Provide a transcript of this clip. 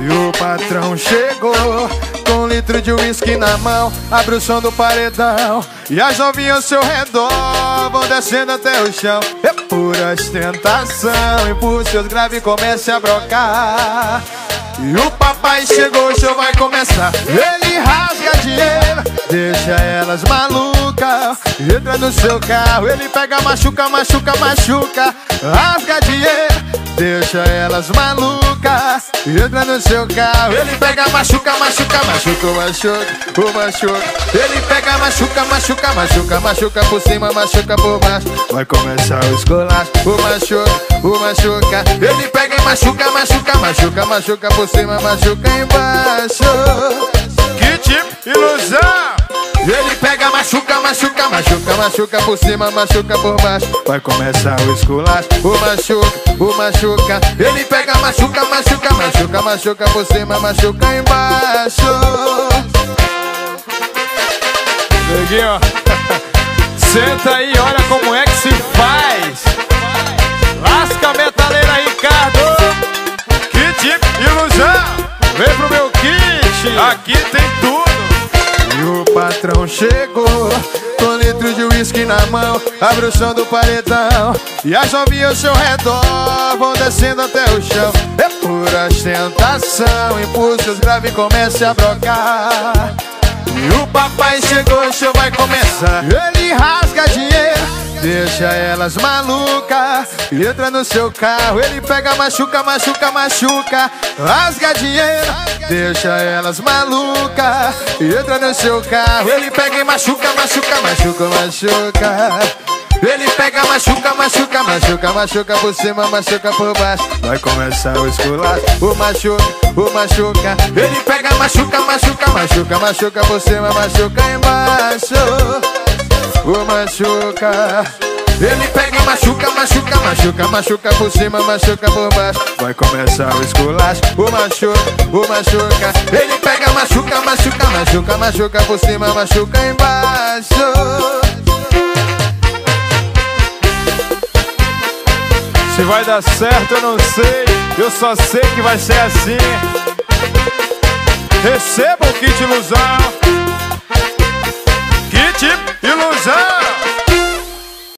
E o patrão chegou com um litro de uísque na mão Abre o som do paredão E as novinhas ao seu redor Vão descendo até o chão. É pura ostentação E por seus graves comece a brocar. E o papai chegou, o show vai começar. Ele rasga dinheiro, deixa elas malucas. Entra no seu carro, ele pega, machuca, machuca, machuca. Rasga dinheiro, deixa elas malucas. Entra no seu carro, ele pega, machuca, machuca, machuca, machuca, o machuca. Ele pega, machuca, machuca, machuca, machuca por cima, machuca por baixo. Vai começar o esculacho, o machuca, o machuca. Ele pega e machuca, machuca, machuca, machuca por cima, machuca embaixo. Que machuca, por cima, machuca por baixo. Vai começar o esculacho, o machuca, o machuca. Ele pega, machuca, machuca, machuca, machuca por cima, machuca embaixo. Neguinho, senta aí, olha como é que se faz. Lasca a metaleira, Ricardo. Que tipo ilusão. Vem pro meu kit, aqui tem tudo. E o patrão chegou de uísque na mão Abre o som do paredão. E as novinhas ao seu redor Vão descendo até o chão. É pura ostentação Impulsos graves comece a brocar. E o papai chegou, o show vai começar. Ele rasga dinheiro Deixa elas maluca Entra no seu carro Ele pega, machuca, machuca, machuca Rasga dinheiro Deixa elas maluca Entra no seu carro Ele pega e machuca, machuca, machuca, machuca ele pega, machuca, machuca, machuca, machuca por cima, machuca por baixo. Vai começar o esculacho, o machuca, o machuca. Ele pega, machuca, machuca, machuca, machuca por cima, machuca embaixo. O machuca. Ele pega machuca, machuca, machuca, machuca por cima, machuca por baixo. Vai começar o esculacho, o machuca, o machuca. Ele pega, machuca, machuca, machuca, machuca por cima, machuca embaixo. Se vai dar certo eu não sei, eu só sei que vai ser assim. Receba o. Kit ilusão.